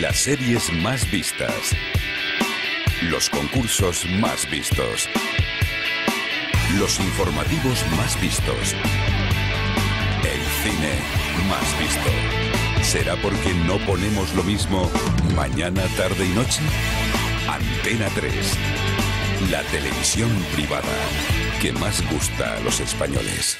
Las series más vistas. Los concursos más vistos. Los informativos más vistos. El cine más visto. ¿Será porque no ponemos lo mismo mañana, tarde y noche? Antena 3. La televisión privada que más gusta a los españoles.